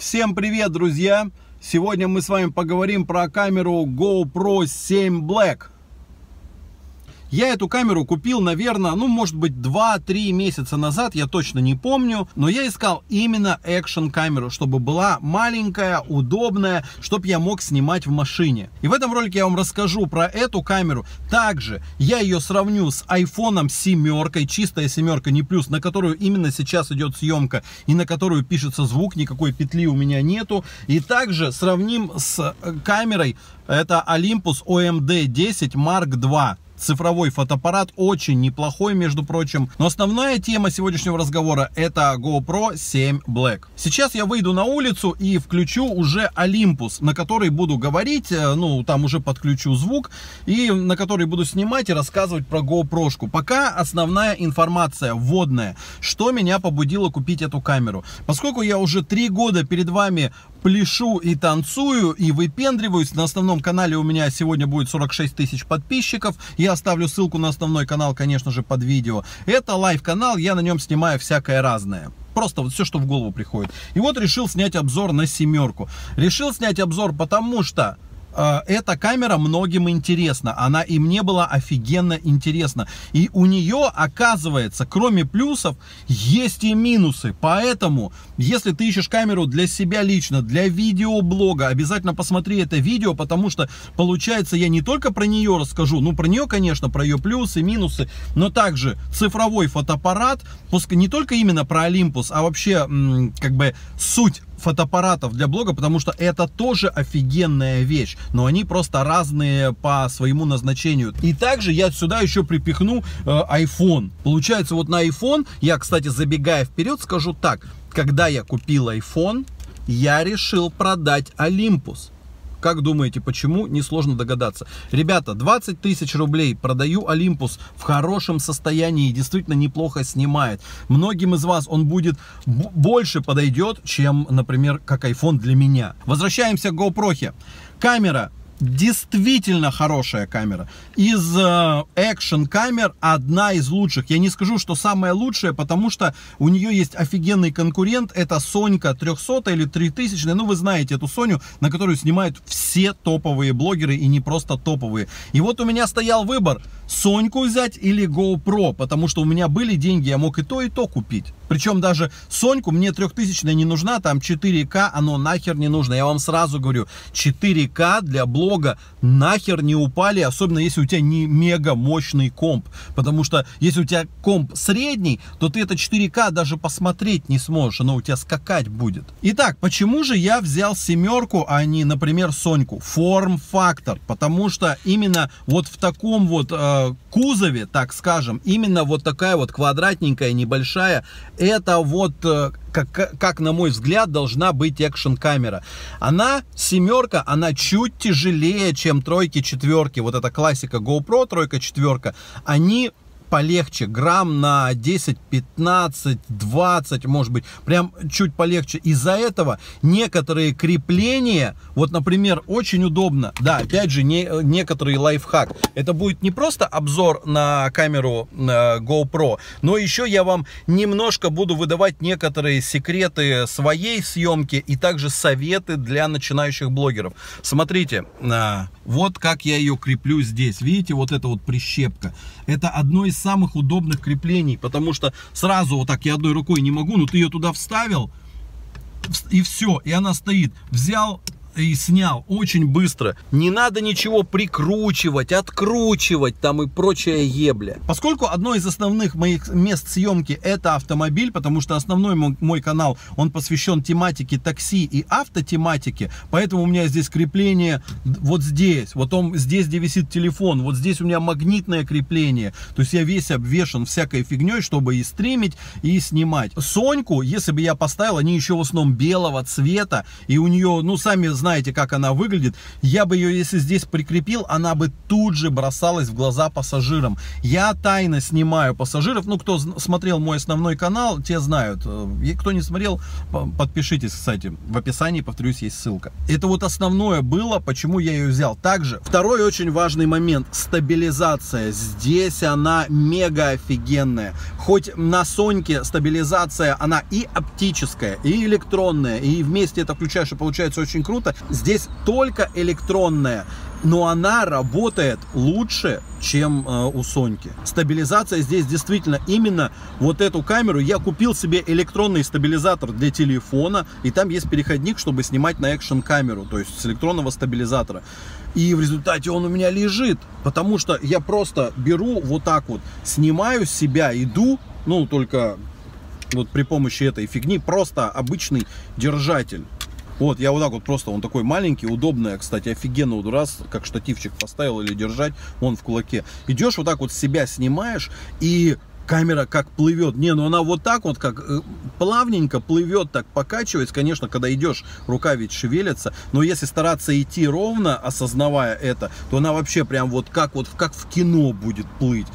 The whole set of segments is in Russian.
Всем привет, друзья! Сегодня мы с вами поговорим про камеру GoPro 7 Black. Я эту камеру купил, наверное, ну, может быть, 2-3 месяца назад, я точно не помню, но я искал именно экшен камеру, чтобы была маленькая, удобная, чтобы я мог снимать в машине. И в этом ролике я вам расскажу про эту камеру. Также я ее сравню с iPhone 7, чистая семерка, не плюс, на которую именно сейчас идет съемка и на которую пишется звук, никакой петли у меня нету. И также сравним с камерой, это Olympus OMD 10 Mark II цифровой фотоаппарат, очень неплохой, между прочим. Но основная тема сегодняшнего разговора это GoPro 7 Black. Сейчас я выйду на улицу и включу уже Olympus, на который буду говорить, э, ну, там уже подключу звук, и на который буду снимать и рассказывать про GoPro. Пока основная информация вводная, что меня побудило купить эту камеру. Поскольку я уже три года перед вами пляшу и танцую, и выпендриваюсь. На основном канале у меня сегодня будет 46 тысяч подписчиков. Я оставлю ссылку на основной канал, конечно же, под видео. Это live-канал, я на нем снимаю всякое разное. Просто вот все, что в голову приходит. И вот решил снять обзор на семерку. Решил снять обзор, потому что эта камера многим интересна. Она и мне была офигенно интересна. И у нее, оказывается, кроме плюсов, есть и минусы. Поэтому, если ты ищешь камеру для себя лично, для видеоблога, обязательно посмотри это видео, потому что, получается, я не только про нее расскажу, ну, про нее, конечно, про ее плюсы, минусы, но также цифровой фотоаппарат, пускай не только именно про Olympus, а вообще, как бы, суть фотоаппаратов для блога, потому что это тоже офигенная вещь, но они просто разные по своему назначению. И также я сюда еще припихну э, iPhone. Получается, вот на iPhone, я, кстати, забегая вперед, скажу так, когда я купил iPhone, я решил продать Olympus. Как думаете, почему? Несложно догадаться. Ребята, 20 тысяч рублей продаю Олимпус в хорошем состоянии, действительно неплохо снимает. Многим из вас он будет больше подойдет, чем, например, как iPhone для меня. Возвращаемся к GoPro. Камера действительно хорошая камера. Из экшен камер одна из лучших. Я не скажу, что самая лучшая, потому что у нее есть офигенный конкурент. Это Сонька 300 или 3000. Ну, вы знаете эту Соню, на которую снимают все топовые блогеры и не просто топовые. И вот у меня стоял выбор, Соньку взять или GoPro, потому что у меня были деньги, я мог и то, и то купить. Причем даже Соньку мне 3000 не нужна, там 4К, оно нахер не нужно. Я вам сразу говорю, 4К для блога нахер не упали, особенно если у тебя не мега мощный комп. Потому что если у тебя комп средний, то ты это 4К даже посмотреть не сможешь, оно у тебя скакать будет. Итак, почему же я взял семерку, а не, например, Соньку? Форм-фактор. Потому что именно вот в таком вот э, кузове, так скажем, именно вот такая вот квадратненькая, небольшая, это вот, э, как, как на мой взгляд, должна быть экшен камера. Она, семерка, она чуть тяжелее, чем тройки, четверки. Вот эта классика GoPro, тройка, четверка. Они полегче, грамм на 10, 15, 20, может быть, прям чуть полегче. Из-за этого некоторые крепления, вот, например, очень удобно, да, опять же, не, некоторый лайфхак. Это будет не просто обзор на камеру на GoPro, но еще я вам немножко буду выдавать некоторые секреты своей съемки и также советы для начинающих блогеров. Смотрите, а, вот как я ее креплю здесь. Видите, вот эта вот прищепка. Это одно из самых удобных креплений, потому что сразу вот так я одной рукой не могу, но ты ее туда вставил, и все, и она стоит. Взял и снял очень быстро. Не надо ничего прикручивать, откручивать там и прочая ебля. Поскольку одно из основных моих мест съемки это автомобиль, потому что основной мой, канал, он посвящен тематике такси и автотематике, поэтому у меня здесь крепление вот здесь, вот он здесь, где висит телефон, вот здесь у меня магнитное крепление, то есть я весь обвешен всякой фигней, чтобы и стримить, и снимать. Соньку, если бы я поставил, они еще в основном белого цвета, и у нее, ну, сами знаете, как она выглядит. Я бы ее, если здесь прикрепил, она бы тут же бросалась в глаза пассажирам. Я тайно снимаю пассажиров. Ну, кто смотрел мой основной канал, те знают. Э, кто не смотрел, подпишитесь, кстати. В описании, повторюсь, есть ссылка. Это вот основное было, почему я ее взял. Также, второй очень важный момент. Стабилизация. Здесь она мега офигенная. Хоть на Соньке стабилизация, она и оптическая, и электронная, и вместе это включаешь, и получается очень круто. Здесь только электронная но она работает лучше, чем э, у Соньки. Стабилизация здесь действительно именно вот эту камеру. Я купил себе электронный стабилизатор для телефона, и там есть переходник, чтобы снимать на экшен камеру, то есть с электронного стабилизатора. И в результате он у меня лежит, потому что я просто беру вот так вот, снимаю себя, иду, ну только вот при помощи этой фигни, просто обычный держатель. Вот, я вот так вот просто, он такой маленький, удобный, кстати, офигенно вот раз, как штативчик поставил или держать, он в кулаке. Идешь вот так вот себя снимаешь, и камера как плывет. Не, ну она вот так вот, как э, плавненько плывет, так покачивается. Конечно, когда идешь, рука ведь шевелится. Но если стараться идти ровно, осознавая это, то она вообще прям вот как вот как в кино будет плыть.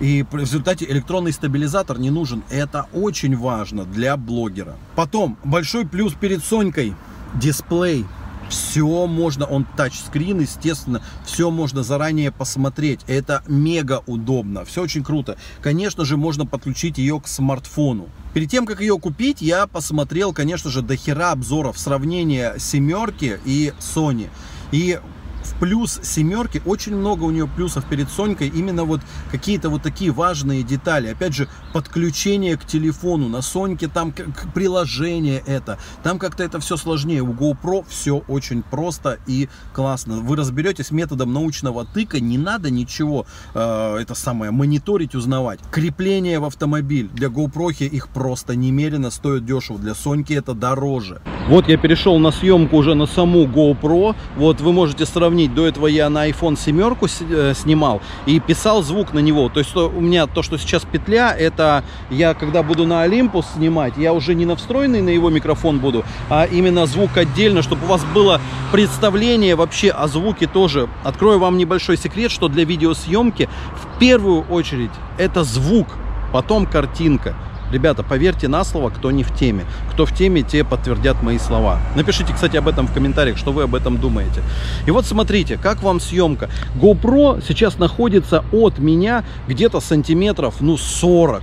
И в результате электронный стабилизатор не нужен. Это очень важно для блогера. Потом, большой плюс перед Сонькой – дисплей. Все можно, он тачскрин, естественно, все можно заранее посмотреть. Это мега удобно, все очень круто. Конечно же, можно подключить ее к смартфону. Перед тем, как ее купить, я посмотрел, конечно же, до хера обзоров сравнения семерки и Sony. И в плюс семерки, очень много у нее плюсов перед Сонькой, именно вот какие-то вот такие важные детали. Опять же, подключение к телефону, на Соньке там приложение это, там как-то это все сложнее. У GoPro все очень просто и классно. Вы разберетесь методом научного тыка, не надо ничего, э, это самое, мониторить, узнавать. Крепление в автомобиль, для GoPro их просто немерено, стоит дешево, для Соньки это дороже. Вот я перешел на съемку уже на саму GoPro, вот вы можете сравнить сравнить, до этого я на iPhone 7 э, снимал и писал звук на него. То есть у меня то, что сейчас петля, это я когда буду на Olympus снимать, я уже не на встроенный на его микрофон буду, а именно звук отдельно, чтобы у вас было представление вообще о звуке тоже. Открою вам небольшой секрет, что для видеосъемки в первую очередь это звук, потом картинка. Ребята, поверьте на слово, кто не в теме. Кто в теме, те подтвердят мои слова. Напишите, кстати, об этом в комментариях, что вы об этом думаете. И вот смотрите, как вам съемка. GoPro сейчас находится от меня где-то сантиметров, ну, 40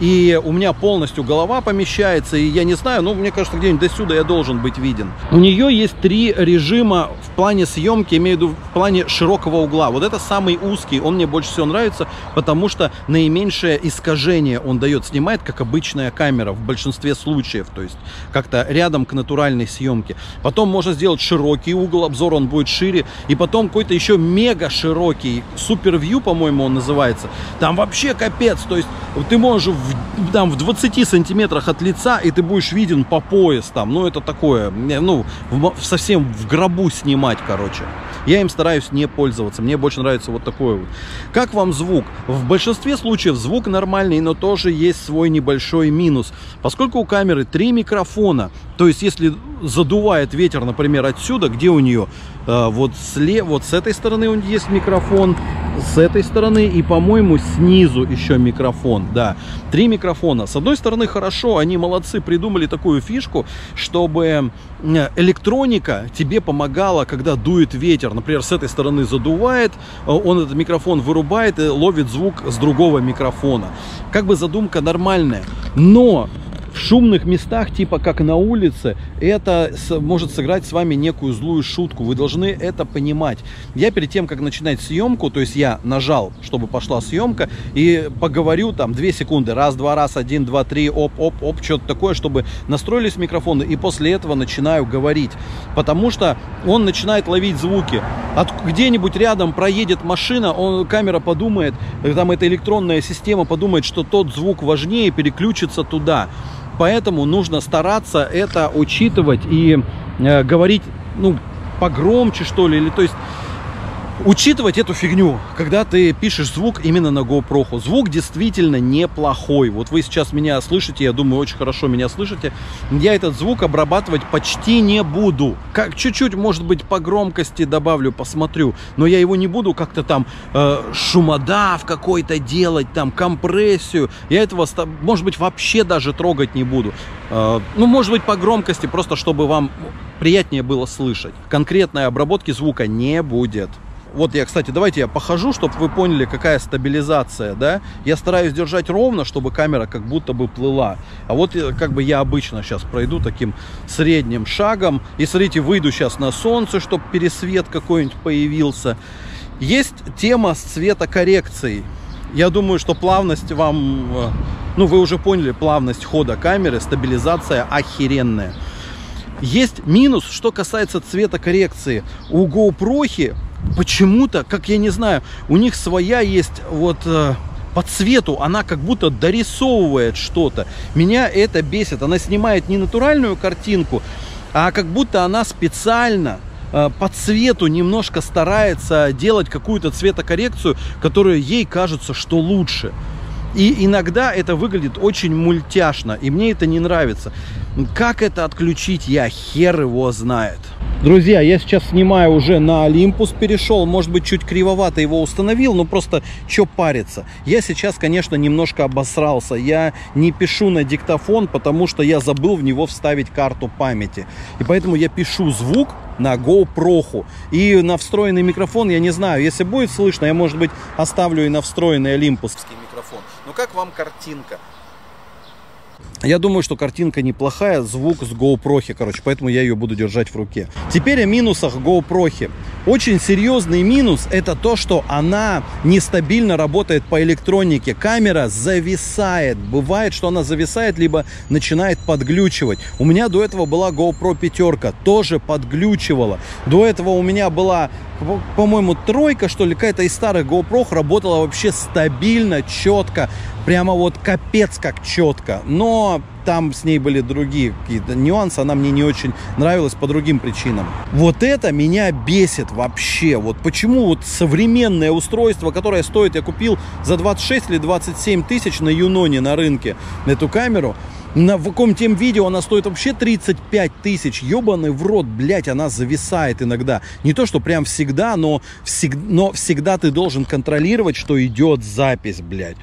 и у меня полностью голова помещается, и я не знаю, ну, мне кажется, где-нибудь до сюда я должен быть виден. У нее есть три режима в плане съемки, имею в виду в плане широкого угла. Вот это самый узкий, он мне больше всего нравится, потому что наименьшее искажение он дает, снимает как обычная камера в большинстве случаев, то есть как-то рядом к натуральной съемке. Потом можно сделать широкий угол, обзор он будет шире, и потом какой-то еще мега широкий, супер вью, по-моему, он называется. Там вообще капец, то есть ты можешь в, там в 20 сантиметрах от лица, и ты будешь виден по пояс там. Ну, это такое, ну, в, совсем в гробу снимать, короче. Я им стараюсь не пользоваться. Мне больше нравится вот такой вот. Как вам звук? В большинстве случаев звук нормальный, но тоже есть свой небольшой минус. Поскольку у камеры три микрофона, то есть если задувает ветер, например, отсюда, где у нее? Э, вот, слева, вот с этой стороны есть микрофон, с этой стороны и, по-моему, снизу еще микрофон. Да, три микрофона. С одной стороны, хорошо, они молодцы, придумали такую фишку, чтобы электроника тебе помогала, когда дует ветер. Например, с этой стороны задувает, э, он этот микрофон вырубает и ловит звук с другого микрофона. Как бы задумка нормальная. Но в шумных местах, типа как на улице, это может сыграть с вами некую злую шутку. Вы должны это понимать. Я перед тем, как начинать съемку, то есть я нажал, чтобы пошла съемка, и поговорю там 2 секунды, раз, два, раз, один, два, три, оп, оп, оп, что-то такое, чтобы настроились микрофоны, и после этого начинаю говорить. Потому что он начинает ловить звуки. От где-нибудь рядом проедет машина, он, камера подумает, там эта электронная система подумает, что тот звук важнее, переключится туда. Поэтому нужно стараться это учитывать и э, говорить, ну, погромче, что ли, или то есть учитывать эту фигню, когда ты пишешь звук именно на GoPro. Звук действительно неплохой. Вот вы сейчас меня слышите, я думаю, очень хорошо меня слышите. Я этот звук обрабатывать почти не буду. Как чуть-чуть, может быть, по громкости добавлю, посмотрю. Но я его не буду как-то там э, шумодав какой-то делать, там компрессию. Я этого, может быть, вообще даже трогать не буду. Э, ну, может быть, по громкости, просто чтобы вам приятнее было слышать. Конкретной обработки звука не будет. Вот я, кстати, давайте я похожу, чтобы вы поняли, какая стабилизация, да. Я стараюсь держать ровно, чтобы камера как будто бы плыла. А вот э, как бы я обычно сейчас пройду таким средним шагом. И смотрите, выйду сейчас на солнце, чтобы пересвет какой-нибудь появился. Есть тема с цветокоррекцией. Я думаю, что плавность вам, э, ну вы уже поняли, плавность хода камеры, стабилизация охеренная. Есть минус, что касается цветокоррекции. У GoPro почему-то, как я не знаю, у них своя есть вот э, по цвету, она как будто дорисовывает что-то. Меня это бесит. Она снимает не натуральную картинку, а как будто она специально э, по цвету немножко старается делать какую-то цветокоррекцию, которая ей кажется, что лучше. И иногда это выглядит очень мультяшно, и мне это не нравится. Как это отключить, я хер его знает. Друзья, я сейчас снимаю уже на Олимпус, перешел, может быть, чуть кривовато его установил, но просто что париться. Я сейчас, конечно, немножко обосрался. Я не пишу на диктофон, потому что я забыл в него вставить карту памяти. И поэтому я пишу звук на GoPro. И на встроенный микрофон, я не знаю, если будет слышно, я, может быть, оставлю и на встроенный олимпусский микрофон. Но как вам картинка? Я думаю, что картинка неплохая, звук с GoPro, короче, поэтому я ее буду держать в руке. Теперь о минусах GoPro. Очень серьезный минус это то, что она нестабильно работает по электронике. Камера зависает. Бывает, что она зависает, либо начинает подглючивать. У меня до этого была GoPro пятерка, тоже подглючивала. До этого у меня была по-моему, тройка, что ли, какая-то из старых GoPro работала вообще стабильно, четко, прямо вот капец как четко. Но там с ней были другие какие-то нюансы, она мне не очень нравилась по другим причинам. Вот это меня бесит вообще. Вот почему вот современное устройство, которое стоит, я купил за 26 или 27 тысяч на Юноне на рынке эту камеру, на в каком тем видео она стоит вообще 35 тысяч. Ебаный в рот, блядь, она зависает иногда. Не то, что прям всегда, но, всег, но всегда ты должен контролировать, что идет запись, блядь.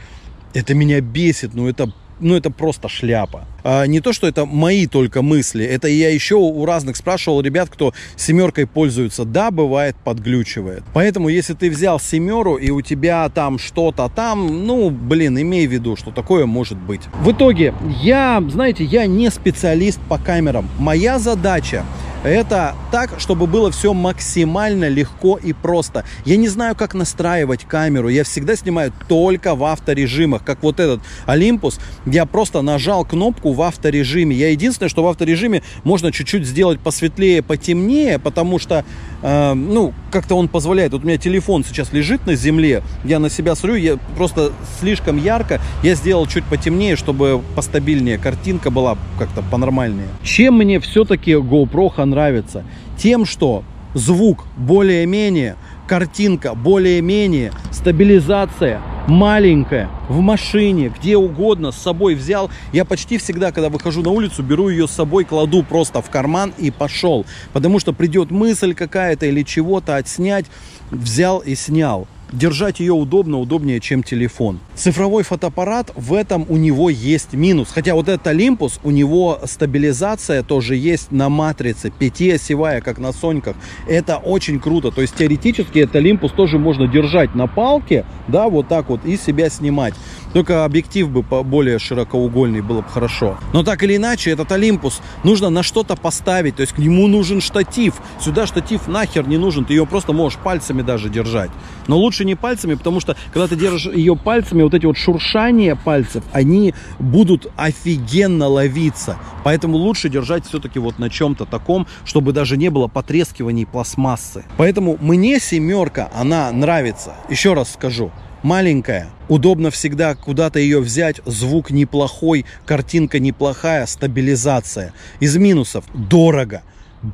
Это меня бесит, ну это ну это просто шляпа. А, не то, что это мои только мысли, это я еще у разных спрашивал ребят, кто семеркой пользуется. Да, бывает, подглючивает. Поэтому, если ты взял семеру и у тебя там что-то там, ну, блин, имей в виду, что такое может быть. В итоге, я, знаете, я не специалист по камерам. Моя задача это так, чтобы было все максимально легко и просто. Я не знаю, как настраивать камеру. Я всегда снимаю только в авторежимах. Как вот этот Olympus. Я просто нажал кнопку в авторежиме. Я единственное, что в авторежиме можно чуть-чуть сделать посветлее, потемнее, потому что, э, ну, как-то он позволяет. Вот у меня телефон сейчас лежит на земле. Я на себя смотрю, я просто слишком ярко. Я сделал чуть потемнее, чтобы постабильнее картинка была как-то понормальнее. Чем мне все-таки GoPro нравится? Тем, что звук более-менее, картинка более-менее, стабилизация маленькая, в машине, где угодно, с собой взял. Я почти всегда, когда выхожу на улицу, беру ее с собой, кладу просто в карман и пошел. Потому что придет мысль какая-то или чего-то отснять, взял и снял держать ее удобно, удобнее, чем телефон. Цифровой фотоаппарат, в этом у него есть минус. Хотя вот этот Olympus, у него стабилизация тоже есть на матрице, пятиосевая, как на Соньках. Это очень круто. То есть теоретически этот Olympus тоже можно держать на палке, да, вот так вот, и себя снимать. Только объектив бы более широкоугольный было бы хорошо. Но так или иначе, этот Олимпус нужно на что-то поставить. То есть к нему нужен штатив. Сюда штатив нахер не нужен. Ты ее просто можешь пальцами даже держать. Но лучше не пальцами, потому что когда ты держишь ее пальцами, вот эти вот шуршания пальцев, они будут офигенно ловиться. Поэтому лучше держать все-таки вот на чем-то таком, чтобы даже не было потрескиваний пластмассы. Поэтому мне семерка, она нравится. Еще раз скажу маленькая, удобно всегда куда-то ее взять, звук неплохой, картинка неплохая, стабилизация. Из минусов дорого.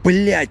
Блять,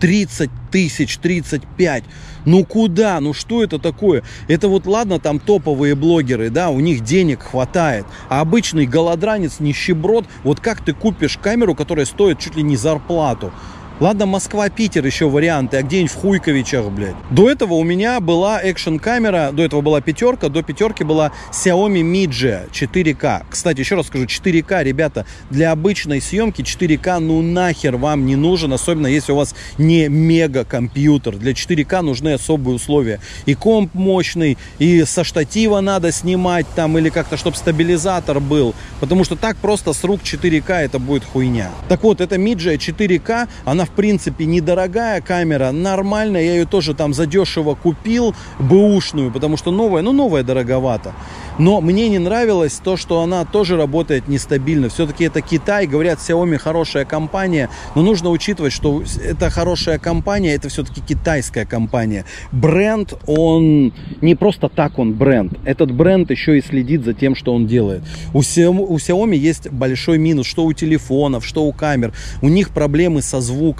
30 тысяч, 35. Ну куда? Ну что это такое? Это вот ладно, там топовые блогеры, да, у них денег хватает. А обычный голодранец, нищеброд, вот как ты купишь камеру, которая стоит чуть ли не зарплату? Ладно, Москва-Питер еще варианты, а где-нибудь в Хуйковичах, блядь. До этого у меня была экшн-камера, до этого была пятерка, до пятерки была Xiaomi Mi G 4K. Кстати, еще раз скажу, 4К, ребята, для обычной съемки 4К ну нахер вам не нужен, особенно если у вас не мега-компьютер. Для 4К нужны особые условия. И комп мощный, и со штатива надо снимать там, или как-то, чтобы стабилизатор был. Потому что так просто с рук 4К это будет хуйня. Так вот, эта Mi G 4К, она в принципе, недорогая камера, нормальная. Я ее тоже там задешево купил, бэушную, потому что новая, ну, новая дороговато. Но мне не нравилось то, что она тоже работает нестабильно. Все-таки это Китай, говорят, Xiaomi хорошая компания, но нужно учитывать, что это хорошая компания, это все-таки китайская компания. Бренд, он не просто так он бренд. Этот бренд еще и следит за тем, что он делает. У Xiaomi, у Xiaomi есть большой минус, что у телефонов, что у камер. У них проблемы со звуком.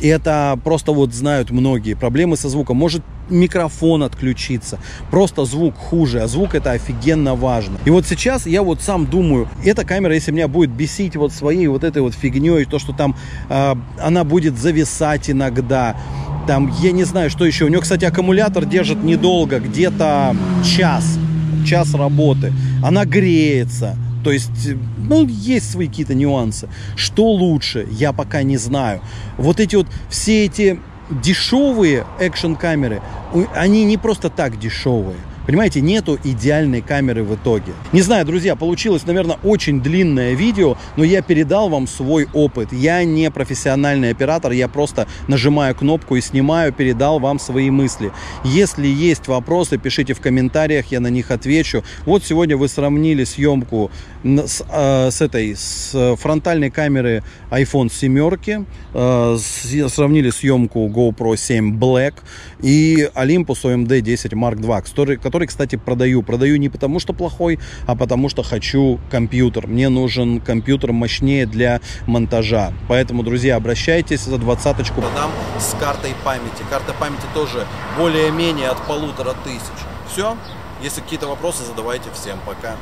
И это просто вот знают многие. Проблемы со звуком. Может микрофон отключиться. Просто звук хуже. А звук это офигенно важно. И вот сейчас я вот сам думаю, эта камера, если меня будет бесить вот своей вот этой вот фигней, то, что там э, она будет зависать иногда. Там, я не знаю, что еще. У нее, кстати, аккумулятор держит недолго, где-то час. Час работы. Она греется. То есть, ну, есть свои какие-то нюансы. Что лучше, я пока не знаю. Вот эти вот, все эти дешевые экшн камеры, они не просто так дешевые. Понимаете, нету идеальной камеры в итоге. Не знаю, друзья, получилось, наверное, очень длинное видео, но я передал вам свой опыт. Я не профессиональный оператор, я просто нажимаю кнопку и снимаю, передал вам свои мысли. Если есть вопросы, пишите в комментариях, я на них отвечу. Вот сегодня вы сравнили съемку с, э, с этой, с фронтальной камеры iPhone 7, э, сравнили съемку GoPro 7 Black и Olympus OMD 10 Mark II, который, который кстати, продаю. Продаю не потому, что плохой, а потому, что хочу компьютер. Мне нужен компьютер мощнее для монтажа. Поэтому, друзья, обращайтесь за двадцаточку. Подам с картой памяти. Карта памяти тоже более-менее от полутора тысяч. Все. Если какие-то вопросы, задавайте. Всем пока.